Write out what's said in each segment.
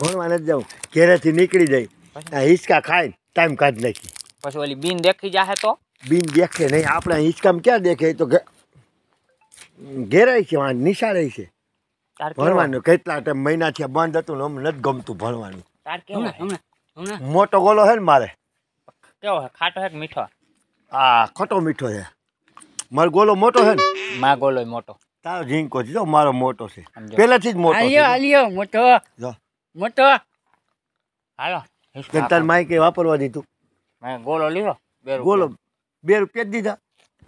ભણવા નથી જાઉં. ઘેરેથી નીકળી જાય. આ હિંચકા ખાઈને ટાઈમ કાઢી નાખી. પછી ઓલી બીન દેખી જાહે તો? બીન દેખે નહીં. આપણે હિંચકામાં ક્યાં દેખે? તો ઘેરાય છે નિશાળે છે. ભણવાનું કેટલા ટાઈમ મહિના થયા બંધ હતું ને અમને નથી ગમતું ભણવાનું. હમણાં? હમણાં હમણાં. મોટો ગોલો છે ને મારે. કેવો હે? ખાટો હે મીઠો? આ ખોટો મીઠો છે. મારો ગોલો મોટો છે ને? મા ગોલોય મોટો. તારો ઝીંકો છે. જો મારો મોટો છે. સમજો. જ મોટો આલ્યો છે. આલ્યો મોટો. જો. મોટો. હાલો તાર માઈ કઈ વાપરવા દીધું? મેં ગોલો લીધો બે. ગોલો બે રૂપિયા જ દીધા?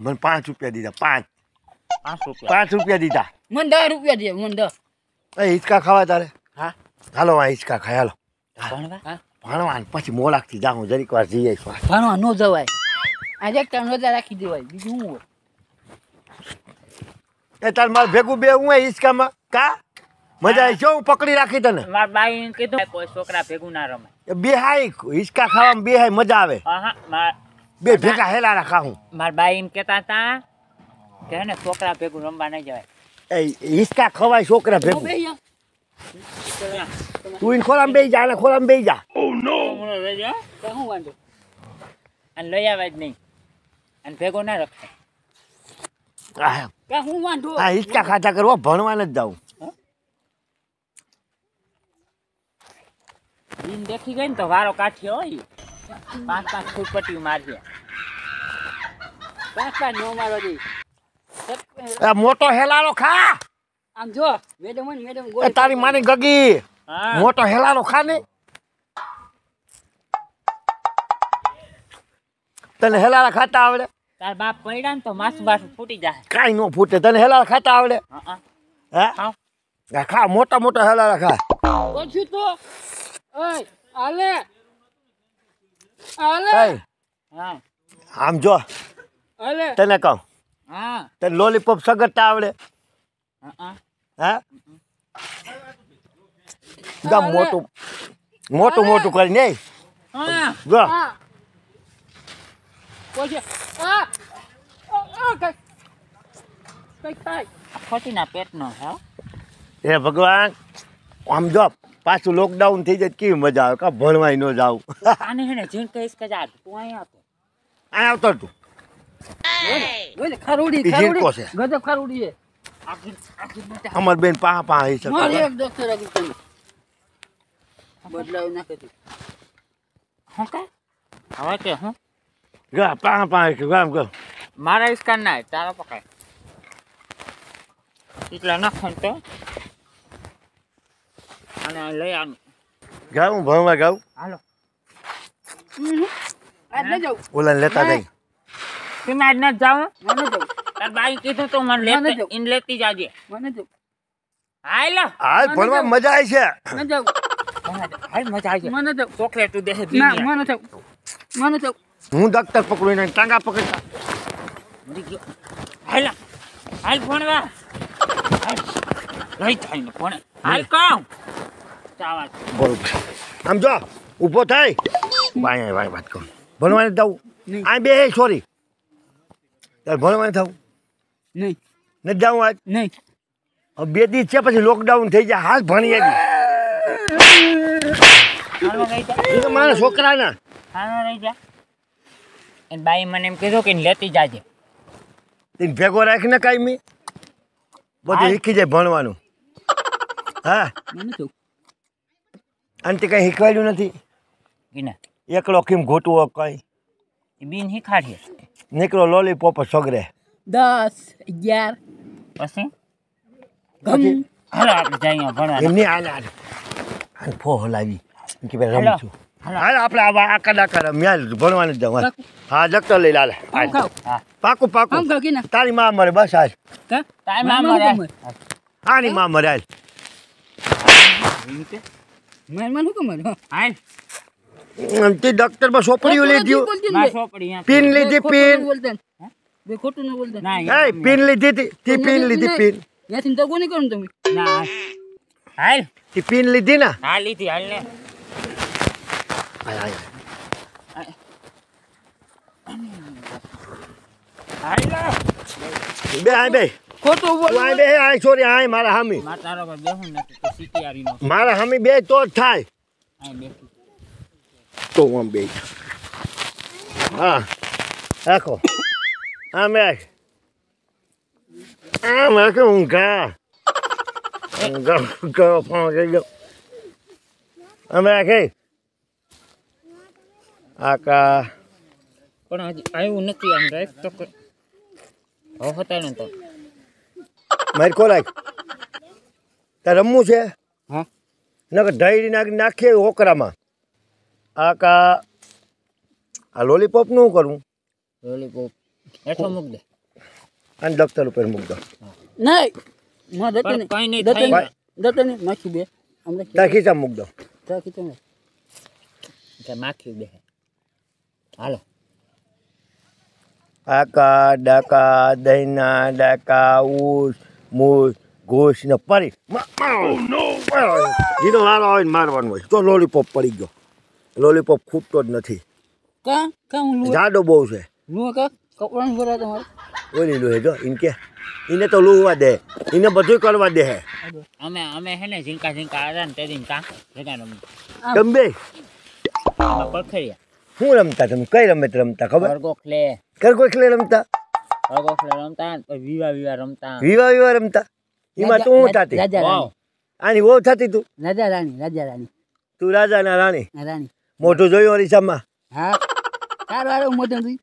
મને પાંચ રૂપિયા દીધા પાંચ. પાંચ રૂપિયા. પાંચ રૂપિયા દીધા. મને દસ રૂપિયા દે મને દસ. એ હિંચકા ખાવા તારે? હા. હાલો આ હિંચકા ખાય હાલો. ભણવા? પછી પછી મોલાકથી જાઉં જરીક વાર જઈ આવીશ ભણવા ન જવાય. આજે એક ટાઈમ રજા રાખી દેવાય બીજું હોય? એ તાર મારે ભેગું બે હું હિંચકામાં? કા? મજા આવી. શું પકડી રાખી તને? મારા બાઈ કીધું કોઈ છોકરા ભેગું ના રમે. બેહાઈ હિંચકા ખાવામાં બેહાય મજા આવે. હા હા માર- બે ભેગા હેલા રાખા હું મારા બાઈ એમ કહેતા હતા કે હે ને છોકરા ભેગું રમવા નહીં જવાય. એ હિંચકા ખવાય છોકરા ભેગું. તું ઇન ખોરામ બેહી જા અને ખોરામ બેહી જા. હમણાં લઈ જા. તો હું વાંધો? અને લઈ આવે જ નહીં. અને ભેગો ના રખાય. આ કે હું વાંધો? આ હિંચકા ખાધા કરવા ભણવા ન જ જાવું બીન દેખી ગઈ ને તો વારો કાઢ્યો હોય. પાંચ પાંચ ફૂટ પટ્ટી મારજે પાંચ પાંચ નો મારો જી. મોટો હેલાલો ખા. આમ જો મેડમ હોય મેડમ તારી માની ગગી. મોટો હેલાલો ખા ને. તને હેલાલા ખાતા આવડે? તાર બાપ પડ્યા ને તો માસું બાસું ફૂટી જાય. કાઈ નો ફૂટે. તને હેલાલા ખાતા આવડે? હા ખા મોટા મોટા હેલાલા ખા. તો. ઓય આલે આલે એય, હા આમ જો આલે તને કહું હા તને લોલીપોપ સગડતા આવડે હા હા હે જા મોટું મોટું મોટું કરીને એય, હા જો હા પછી આ આ, આ કઈ કઈ થાય ખોટીના પેટનો હે હો. હે ભગવાન આમ જો પાછું લોકડાઉન થઈ જાય કેવી મજા આવે? કા ભણવાય ન જાવ આને હે ને જીન કહીશ કે જા તું અહીં આવતો. આ આવતો તું. બોલે ખરુડી ખરુડી. ગજબ ખરુડી છે અમર આખી મોટા અમાર બેન પાહા પાહા હઈ મારી શકે એક ડોક્ટર આવી તમે બદલાવ ના કરી. હું કે? હવે કે હું? ગા પા પાહા છે ગામ ગા મારા ઇસ્કાન ના તારા પકાય એટલા નાખો તો. લઈ આનું. ગાઉં ભણવા ગાઉં? હાલો. આજ ન જાઉં. ઓલા લેતા જઈ. તમે આજ ના જાવ મને જાઉં. તાર બાઈ કીધું તો મને ના, લેતી ના જાઉં. ઇન લેતી જાજે. મને જાઉં. હાલો. હાલ ભણવા મજા આવી છે. મને જાઉં. હાલ મજા આવી મને જાઉં. ચોકલેટ દે ના મને જાઉં. મને જાઉં. હું દફતર પકડીને ટાંગા પકડતા. મરી ગયો. હાલ હાલ ભણવા. હાલ. લઈ જાય ને ભણે. હાલ કહું બરોબર. આમ જો ઊભો થાય ભાઈ વાય વાત કરું. ભણવાને થવું નહીં. આ બે સોરી તારે ભણવાને થવું નહીં. નથી જવું આજ? નહીં. હવે બે દિવસ છે પછી લોકડાઉન થઈ જાય હાલ ભણીએ જ. મારા છોકરાના. હાલો રહી જા. એને બાઈ મને એમ કીધું કે લેતી જાજે. તેને ભેગો રાખીને કાંઈ મી બધું શીખી જાય ભણવાનું. હા. અને તે કંઈ શીખવાડ્યું નથી? એને એકલો કેમ ઘોટવો કઈ? બીન શીખાડીએ નીકળો લોલીપોપ સગરે. દસ અગિયાર. પછી? ગમ. હાલો આપણે જઈએ ભણવા. એમની હાલ હાલ. હાલ ફો હલાવી. કે ભાઈ હાલો. આપણે આવા આકા ડાકા રમ્યા ભણવાનું જ જાઉં હા ડૉક્ટર લઈ લાલે પાકું પાકું. તારી માં મરે બસ હાલ. તારી હુકમ મરે આની માં મરે હાલ. માર મન હુકમ હે. હાલ. તે ડૉક્ટરમાં સોપડીઓ લીધી માર સોપડી પિન પીન લીધી પિન. બે ખોટું ન બોલતા. ના એ પિન લીધી તી તે પીન લીધી પિન. યાથી તો કોની કરું તમે. ના હાલ. તે પીન લીધી ના? હા લીધી હાલ ને. હાલ, હાલ. હાલ. બે બે. ખોટું તું બોલું આય બે આય છોરી આય મારા હામી મારે તારા પર બેહું નથી તો સીટીઆરી નો મારા હામી બે તો જ થાય અહીં બેઠું તો આમ બે હા રાખો આમ રાખ આમ રાખ ઊંઘા ઊંઘા ઊંઘા ફોન કરી ગયો આમ રાખે આકા પણ હજી આવ્યું નથી આમ રાખ તો ક- હવે હતા ને તો મારી ખોરાક. તારે રમવું છે? હા? નકર ઢાઈ નાખી નાખીએ ઓકરામાં કા આ લોલીપોપનું કરવું લોલીપોપ હેઠો મૂક દે. અને દફતર ઉપર મૂક દો. નહીં માં દતે પણ નહીં કાંઈ નહીં દતે થાય. નહીં દતે નહીં નાખી બે અમને તાર ખીચા મૂક દો. રાખી તો ને દે માખી બે હાલો. આકા ડાકા દહીના ડાકા ઉસ મૂસ ઘોસ ને પરી. જીનો વારો આવે ને મારવાનો હોય. તો લોલીપોપ પડી ગયો. લોલીપોપ ખૂટતો જ નથી. કા? કા જાડો બહુ છે. ઓલી લોહે જો ઇન કે. એને તો લુવા દે. એને બધું કરવા દે. હે અમે અમે હે ને ઝીંકા ઝીંકા આવ્યા ને તે દિન કા? જગા નમ આમાં પડખડિયા શું રમતા તમે? કઈ રમત રમતા ખબર? ગોખલે. કર કોઈ રમતા? વરગોખલે રમતા વિવા વિવા રમતા. વિવાહ વિવા રમતા? એમાં તું હું થતી? રાજા વાવ. રાણી આની બહુ થતી તું? રાજા રાણી રાજા રાણી. તું રાજા ના રાણી? હા, રાણી. મોઢું જોયું અરીસામાં હા. તારું હારું મોટું થયું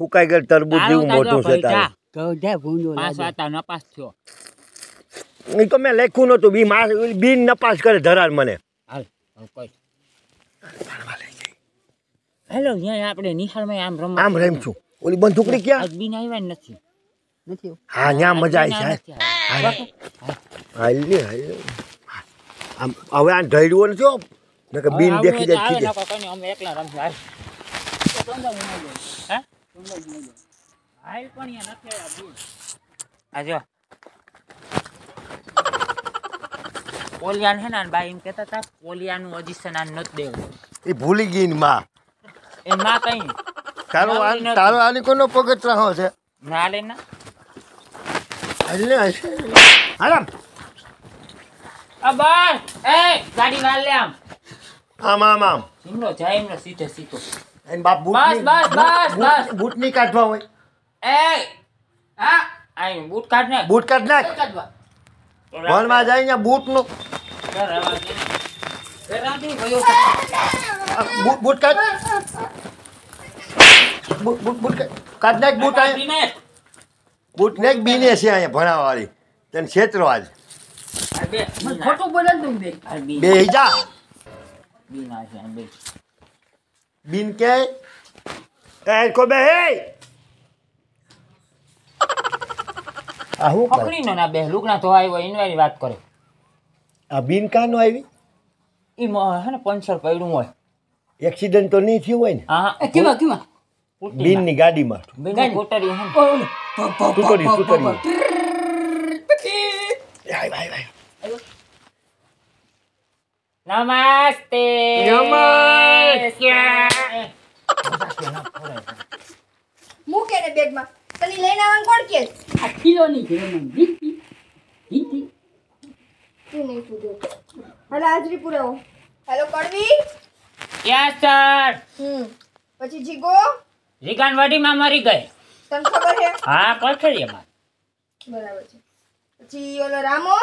ફૂકાઈ ગયેલ તરબૂજ જેવું મોઢું છે તારું જે. ભૂંડો રાજા વાતા નપાસ થયો. એ તો મેં લખ્યું નતું બી માસ બી નપાસ કરે ધરાર મને. હાલ કોઈ. હેલો અહીંયા આપણે નિહાળમાં આમ રમ આમ રમ છું. ઓલી બંધુકડી ક્યાં? આજ બીન આવ્યા નથી. નથી હા ત્યાં મજા આવી જાય છે હાલી. હાલ. આમ હવે આ ઢળ્યું નથી નકર બીન દેખી જાય. નહીં, અમે એકલા રમશું. હાલ. હાલ પણ નથી બીન. આ જો. પોલિયાન હે ને બાઈ એમ કહેતા હતા પોલિયાનું ઓડિશન આ નથી દેવું. એ ભૂલી ગઈ ને માં. એ માં કઈ. તારો આ. તારો આની કોનો પગત રહો છે? ના લે ના હાલ. હાલમ હાલ આ બસ એ ગાડી વાળ લે આમ. આમ આમ આમ. સિમલો જાય એમનો સીધે સીધો. એન બાપ બૂટ બસ, બસ, બસ, બસ. બૂટની કાઢવા હોય. એ હા આઈ બૂટ કાઢ ને બૂટ કાઢ નાખ. કાઢવા. ભણવા જાય ને બૂટનું. બૂટ બૂટ કાઢ. બૂટ બૂટ બૂટ કાઢ. નાખ બૂટ અહીંયા બૂટ નાખ બીને છે અહીંયા ભણાવવા વાળી તને છેતરો આજ. મને ખોટું બોલે તું બે. જા. બીન કે. એ કો બે હે. આ હું કરે? પકડી નો ના બે. લુગના તો આવ્યો ઇનવાયરી વાત કરે. આ બીન કાનો આવી? ઈ મ- હે ને પંચર પડ્યું હોય. એક્સિડન્ટ તો નહીં થયું હોય ને? હા કેવા કેવા? બીનની. ગાડીમાં કોટરી હે આય આય આય નમસ્તે. નમસ્તે. મૂકે ને બેગમાં. તને લઈને આવવાનું કોણ કે? આ કિલોની મને દીતી જીતી તું નહીં કીધું હાલો હાજરી પૂરાવો. હેલો કડવી યસ સર. હમ. પછી જીગો? રીગાન વાડીમાં મરી ગઈ. તને ખબર છે? હા પથરીમાં બરાબર છે. પછી ઓલો રામો?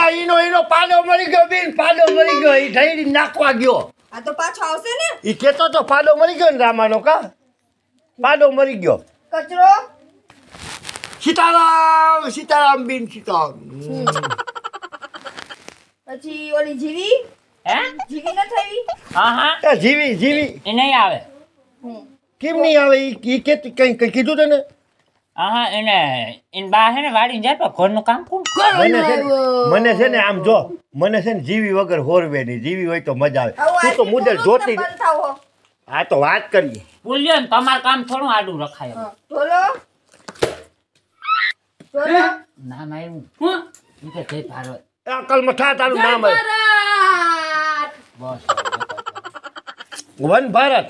આ ઈનો ઈનો પાડો મરી ગયો બેન પાડો મરી ગયો. ઈ ઢળી નાખવા ગયો. આ તો પાછો આવશે ને? ઈ કેતો તો પાડો મરી ગયો ને રામાનો કા? પાડો મરી ગયો. કચરો? સીતારામ સીતારામ બેન સીતારામ. પછી ઓલી જીવી? હે? જીવી ન થઈ હા હા જીવી જીવી. એ નહીં આવે. કેમ નહીં આવે? કે કઈ કઈ કીધું તને? હા હા એને એને બા હે ને વાડીને જાય ઘરનું કામ કોણ મને છે ને મને છે ને આમ જો મને છે ને જીવી વગર હોરવે નહીં. જીવી હોય તો મજા આવે. તું તો મુદલ જોતી હો. આ તો વાત કરીએ. બોલ્યો ને તમારું કામ થોડું આડું રખાય. ના ના ઢોલો હું? કે જય ભારત. અકલ કલમાં થા તારું નામ વન ભારત.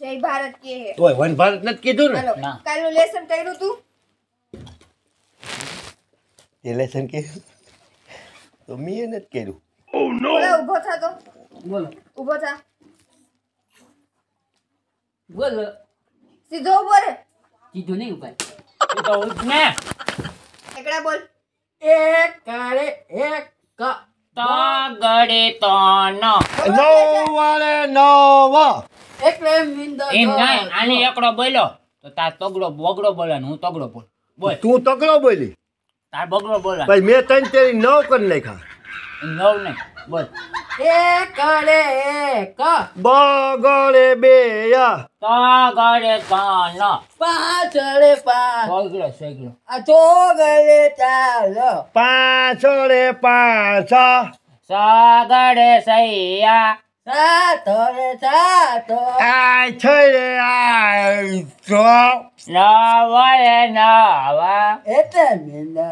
જય ભારત કે હે. તોય વન ભારત નથી કીધું ને? કાલનું લેસન કર્યું તું? રિલેશન કે તો મેં એને જ કર્યું. ઓલા ઊભો થા તો. બોલો. ઊભો થા. બોલો. સીધો ઊભો રે. કીધું નહીં ઊભા. સીધો તો ઉઠ ને. એકડા બોલ. એક કાળે એક ક તો ગળે તો ન નવ વાળે નવ. એટલે એમ નહીં આને એકડો બોલ્યો? તો તાર તગડો બગડો બોલે ને હું તગડો બોલ. બોલ. તું તગડો બોલી. તાર બગડો બોલે. ભાઈ મેં તને તેરી નવ કરી નાખ્યા. નવ નહીં. બોલ. એક. કાળે એક બગડે બે યા તો ગળે તો ન પાછળે પાંચ ચોગલે ચાલો. પાછળે પાંચ સગડે સૈયા. સાતરે સાતો. આય છડે આય નવા. એટલે મિંદો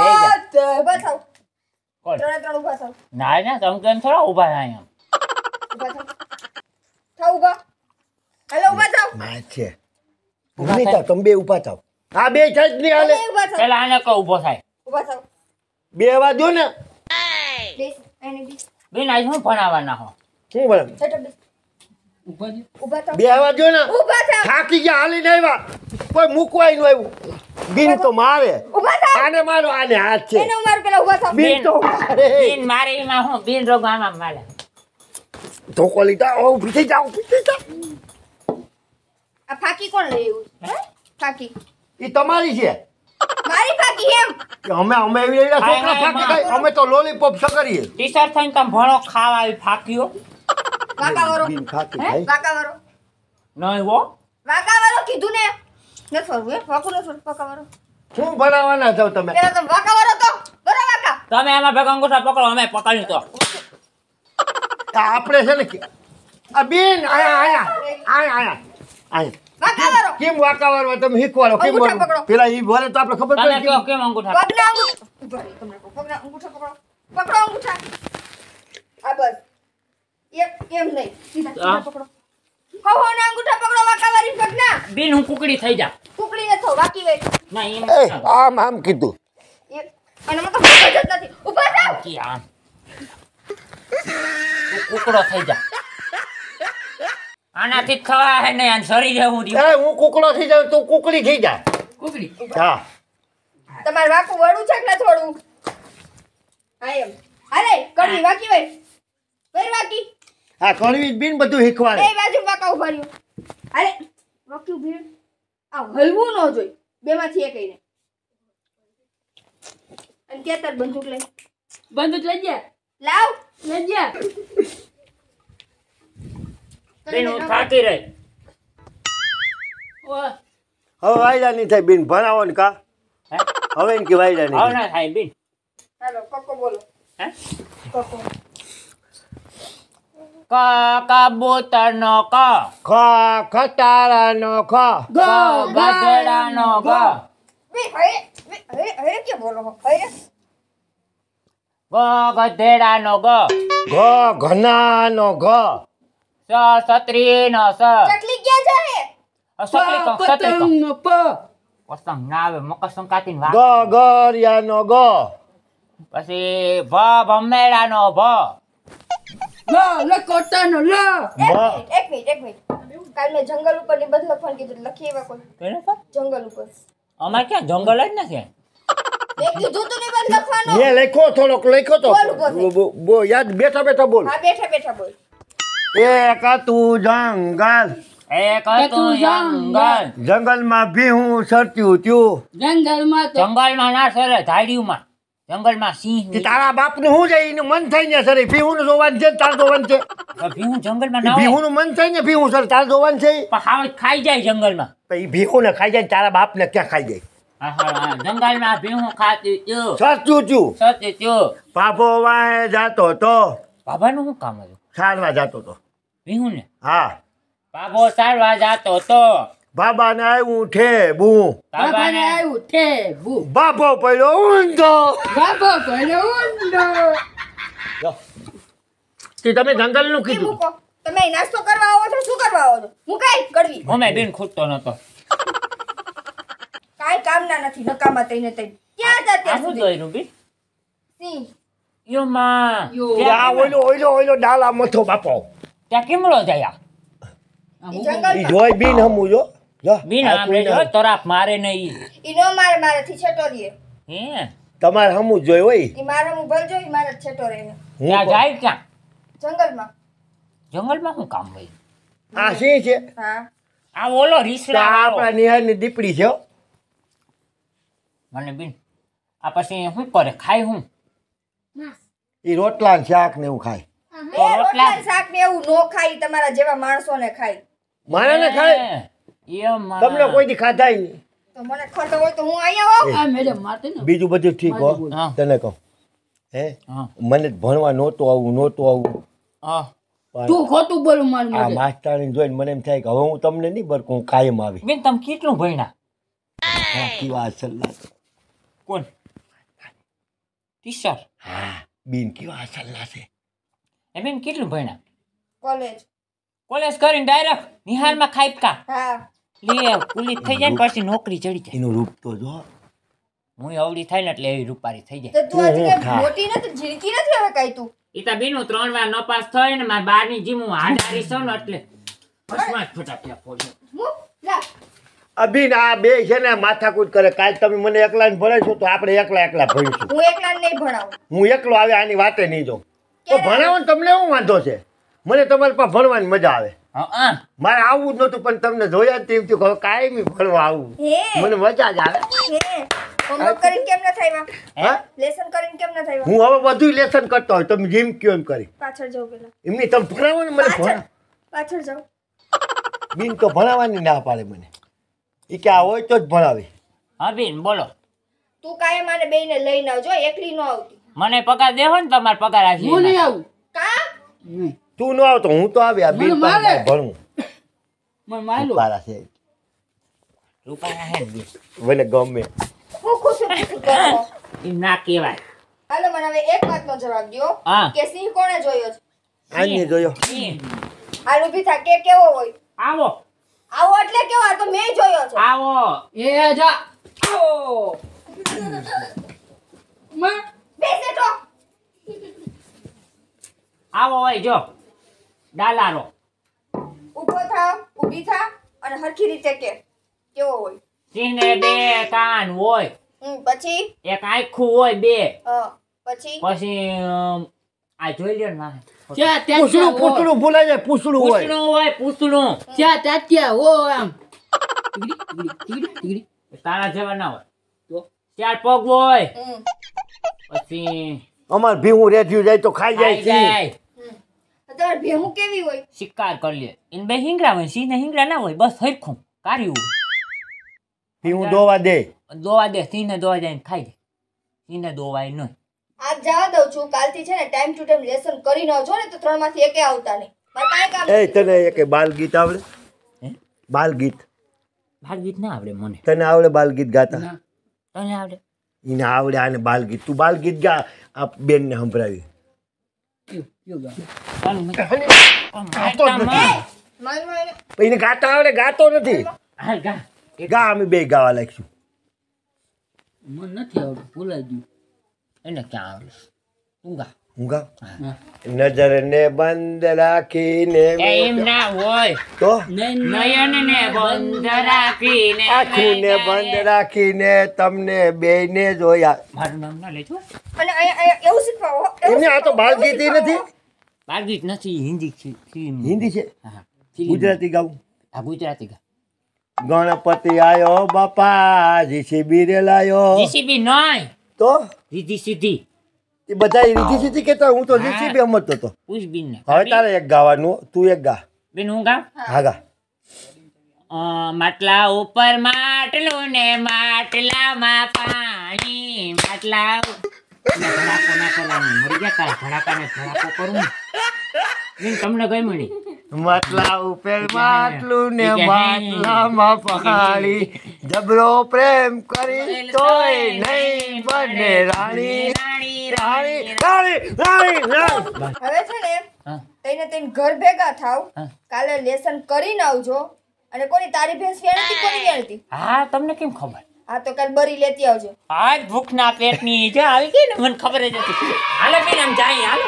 બે જા. ત્રણે ત્રણ ઊભા થાવ. ના ના તમે કેમ થોડા ઊભા થાય એમ. ઊભા થાવ. હાલો છે. તમે બે ઊભા થાવ. આ બે છે જ નહીં હાલે. પેલા આને કહો ઊભો થાય. ઊભા થાવ. બે જો ને. બેન આજ હું ભણાવવાના હો? શું બોલે જો. ઊભા વાર જો ને ઊભા થાકી ગયા હાલીને આવ્યા. કોઈ મૂકવાયનું આવ્યું. બિન તો મારે. ઊભા આને મારો આને હાથ છે. એને ઉમાર પેલા ઊભા થાવ બિન તો મારે. બિન મારે એમાં હું બેન રોગવામાં મારે. ધોકો લીધા ઓ ઊભી થઈ જાઓ ઊભી થઈ જાઓ. આ ફાકી કોણ લઈ આવ્યું? ફાકી. એ તમારી છે. મારી ફાકી એમ? કે અમે અમે એવી છોકરા ફાકી ખાઈ અમે તો લોલીપોપ સકરીએ ટીચર થઈને તમે ભણો ખાવા આવી ફાક્યો. વાકા વાળો હે? ખાઈ નહીં વો વાકા વાળો કીધું ને. નથી ફરવું હે? વાકું નથી ફરવું વાકા વાળો શું ભણાવવાના છો તમે? પેલા વાકા તો. બરો વાકા. તમે એમાં ભેગા અંગૂઠા પકડો અમે પકડ્યું તો. આપણે છે ને આ બેન આયા આયા. આયા આયા. આયા. વાકા વાળો કેમ વાકાવાળવા તમે શીખવાડો. કેમ પકડો. પેલા ઈ બોલે તો આપણે ખબર પડે કેમ? કેમ અંગૂઠા? કહું. પગના અંગૂઠા પકડો. પકડો અંગૂઠા. આ બસ. એક એમ નહીં. સીધા સીધા હા. પકડો. કહો ના અંગૂઠા પકડો વાકા વાળી પગના. બેન હું કુકડી થઈ જા. કુકડી ન વાકી બાકી ના એમ એ, આમ આમ કીધું. અને મને તો મગજ જ નથી. ઊભા થાવ કે આમ. કુકડો થઈ જા. આનાથી ખવા હે ને આને સરી જવું એ હું કુકડો થઈ જાઉં તું કુકડી થઈ જા. કુકડી? હા. તમારે વાકું વળું છે કે ના થોડું? હા એમ. અરે કડવી વાકી વે વેર વાકી. આ કણવી જ બીન બધું શીખવાડે. એ બાજુ વાકા ઊભા રહ્યો. અરે વાક્યું ભીડ આ હલવું ન જોઈ. બેમાંથી એક ને અને કે તાર બંદૂક લઈ? બંદૂક લઈ ગયા? લાવ. લઈ જા બેન હું થાકી રહી. હવે વાયદા નહીં થાય બીન ભણાવો ને કા. હવે ને કે વાયદા નહીં થાય. ના થાય બેન. હાલો પક્કો બોલો. હે? કક્કો ક કબૂતર નો ક. ખ ખટારાનો ખ. ગ ગધેડા નો ગ. બે હે બે હે હે કે બોલો? હે ગ ગધેડા નો ગ ઘ ઘનાનો ઘ સ છત્રી નો સ. ચકલી ક્યાં જાય? સકલી કો સકલી પ. પતંગ ના આવે મકર સંક્રાંતિ ગ ગરિયાનો ગ. પછી ભ ભમેડા નો ભ લ લ એક મિનિટ એક મિનિટ એક મિનિટ. કાલ મેં જંગલ ઉપરની બધું લખવાનું કીધું લખી એવા કોઈ. જંગલ ઉપર. અમારે ક્યાં જંગલ જ નથી? મેં કીધું તું લખવાનું. થોડોક લખ્યો તો. બોલ બો- યાદ બેઠા બેઠા બોલ. હા બેઠા બેઠા બોલ. એક હતું જંગલ. એક જંગલ. જંગલમાં ભીહું સરત્યું ત્યું જંગલમાં તો જંગલમાં ના સરે ધાડીઓમાં જંગલમાં સિંહ કે તારા બાપનું શું છે? એનું મન થઈ ને સર ભીહું જોવાનું છે તાર જોવાનું છે. ભીહું જંગલમાં ના ભીહું નું મન થઈ ને ભીહું સર તાર જોવાનું છે. પણ ખાઈ જાય જંગલમાં. એ ભીહું ને ખાઈ જાય તારા બાપ ને ક્યાં ખાઈ જાય. જંગલમાં ભીહું ખાતું સત્ય ત્યું પાપો વાય જાતો તો બાબાનું શું કામ હતું? સારવા જાતો તો ભીહું ને હા. બાબો ચાલવા જાતો તો બાબાને આવ્યું ઠે બું. બાબાને બાબાને આવ્યું તે બુ પડ્યો ઊંધો. બાબો પડ્યો ઊંધો. તે તમે જંગલનું કીધું? તમે નાસ્તો કરવા આવો છો? શું કરવા આવો છો? મુકાય કડવી અમે બેન ખૂટતો નતો. કાંઈ કામના નથી નકામા તઈને તઈ. ક્યાં આ ત્યાં શું સુધી? રૂબી સી યો માં. યો. આ ઓલો ઓલો ઓઈલો ડાલા મથો બાપો. ત્યાં કેમળો જાયા ઈ હું જોઈ બીન હમું જો જો. બીન આપણે જો તરાપ મારે નહીં ઈ. મારે મારાથી છેટો રહીએ હે? તમારે હમું જોઈ હોય? ઈ મારે છેટો રહે. જાય ક્યાં? જંગલમાં. જંગલમાં શું કામ હોય? આ સિંહ છે? હા. આ ઓલો રીસડા. આપણા નિહાળની દીપડી છે હો. મને બેન આ પછી શું કરે? ખાય હું? એ રોટલા શાક ને એવું ખાય. એ રોટલા- શાક ને એવું નો ખાય તમારા જેવા માણસો ને ખાય માણસને ખાય? એ માં. તમને કોઈ દી ખાધાય નહીં. તો મને ખબર હોય તો હું અહીંયા આવું. આ મેડમ મારતે ને બીજું બધું ઠીક હો. તને કહું. હે? મને ભણવા નહોતું આવું નહોતું આવું. તું ખોટું બોલું મારું આ મોઢે. જોઈને મને એમ થાય કે હવે હું તમને નહીં બરકું હું કાયમ આવી. બેન તમે કેટલું ભણ્યા? હા, કેવા સલ્લા. કોણ? ટીચર. હા બીન કેવા સલ્લા છે. એ બેન કેટલું ભણ્યા? કોલેજ. કોલેજ કરીને ડાયરેક્ટ નિહાળમાં ખાઈપકા હા. લે પુલિસ થઈ જાય ને પછી નોકરી ચડી જાય. એનું રૂપ તો જો. હું અવળી થાય ને એટલે એવી રૂપારી થઈ જાય. તો તું આજે કઈ મોટી નથી ઝીણકી નથી હવે કાંઈ તું? ઈતા બેનું ત્રણ વાર નપાસ થાય ને મારા બારની જીમ હું હાડારી છું ને એટલે ફસમાં ફટાફટ ફોડ્યો. લા. અભિન આ બે છે ને માથાકૂટ કરે. કાલ તમે મને એકલાને ભણાવશો તો આપણે એકલા એકલા ભણીશું. હું એકલા નહીં ભણાવું. હું એકલો આવે આની વાતે નહીં જો તો ભણાવો ને તમને શું વાંધો છે? મને તમારી પાસે ભણવાની મજા આવે. મારે આવવું જ નહોતું પણ તમને જોયા જ તેમ હવે કાયમી ભણવા આવું. હે. મને મજા જ આવે. હે. હોમવર્ક કરીને કેમ ન થયા હા? લેસન કરીને કેમ ન થયા હું હવે બધું લેસન કરતો હોય તમે જેમ કયો એમ કરી. પાછળ જાઉં પેલા. એમની તમે ભણાવો ને મને પાછળ. ભણા પાછળ જાઉં બીન તો ભણાવવાની ના પાડે મને. એ કે આ હોય તો જ ભણાવે. હા બેન બોલો. તું કાયમ આને બેયને લઈને આવજો એકલી ન આવતી. મને પગાર દેહો ને તમારે પગાર હું નહીં આવું. કા? નહીં. તું ન આવતો હું તો આવ્યા મને માયલો. તારા છે. રૂપિયા હે ને મને ગમે. હું ખુશ છું ના કહેવાય. હાલો મને હવે એક વાતનો જવાબ દો કે સિંહ કોણે જોયો છે? આને જોયો. હાલો હાલ થા કે કેવો હોય? આવો. આવો એટલે કેવો? આ તો મેં જોયો છે. આવો. એ જા. આવો. માં. બેસે તો. આવો હોય જો. ડાલારો ઊભો થા ઊભી થા અને હરખી રીતે કે કેવો હોય? સિંહને બે કાન હોય. હમ પછી? એક આખું હોય બે. હા પછી? પછી આ જોઈ લ્યો ને પૂછડું પૂછડું ભૂલાઈ જાય પૂછડું હોય. પૂછડું હોય પૂછડું. ત્યાં ત્યાં હો આમ? તારા જેવા ના હોય. તો? ચાર પગ હોય. પછી અમાર ભીહું રેઠ્યું જાય તો ખાઈ જાય. તમારે ભેહું કેવી હોય? શિકાર કરી લે. ઇન બે હિંગડા હોય સિંહ ને હિંગડા ના હોય બસ હરખું. કાર્યું પીવું દોવા દે. દોવા દે સિંહ ને દોવા જાય ને ખાઈ દે સિંહ ને દોવાય નહીં. આજ જવા દઉં છું. કાલથી છે ને ટાઈમ ટુ ટાઈમ લેસન કરીને છો ને તો ત્રણમાંથી એકે આવતા નહીં. મારે કાંઈ કામ એ તને એક બાલ ગીત આવડે? હે? બાલ ગીત બાલ ગીત ના આવડે મને. તને આવડે બાલ ગીત? ગાતા તને આવડે. એને આવડે આને બાલ ગીત તું બાલ ગીત ગા. આ બેન ને સંભળાવી. એને ગાતા આવડે, ગાતો નથી. ગા. અમે બે ગાવા લાગશું. મને નથી આવડતું, ભૂલાઈ ગયું. એને ક્યાં આવડે? તું ગા. હા. નજર ને બંધ રાખીને એમ ના હોય. તો? નયન ને બંધ રાખીને આખું ને બંધ રાખીને તમને બે ને જોયા. મારું નામ ના લેજો. અને એવું શીખવાઓ એમને આ તો બાલ ગીત નથી? બાર ગીત નથી હિન્દી છે ફિલ્મ. હિન્દી છે? હા, ગુજરાતી ગાવું? હા ગુજરાતી ગા ગણપતિ આયો બાપા જીસીબી રે લાયો જીસીબી નહીં. તો? સીધી સીધી. એ બધા રીતિ સીધી કેતા હું તો જીસીબી સમજતો હતો. પૂછ બીન ને હવે તારે એક ગાવાનું તું એક ગા. બેન હું ગા? હા. ગા. અ, માટલા ઉપર માટલું ને માટલામાં પાણી માટલા ઉ- ના, ભડાકો ના કરવાનો. મરી ગયા તારા ભડાકાને ભડાકો કરું ને. તમને કઈ મળી માટલા ઉપર માટલું ને. માટલામાં પહાડી. જબરો પ્રેમ કરી તોય નહીં બને રાણી. રાણી રાણી રાણી હવે છે ને. તઈને તઈને ઘર ભેગા થાવ. કાલે લેસન કરીને આવજો. અને કોની તારી ભેંસ વેણતી કોની વેણતી? હા તમને કેમ ખબર? હા તો કાલ બરી લેતી આવજો. આજ ભૂખના પેટની જો આવી ગઈ ને મને ખબર જ હતી. હાલો બેન આમ જાય હાલો.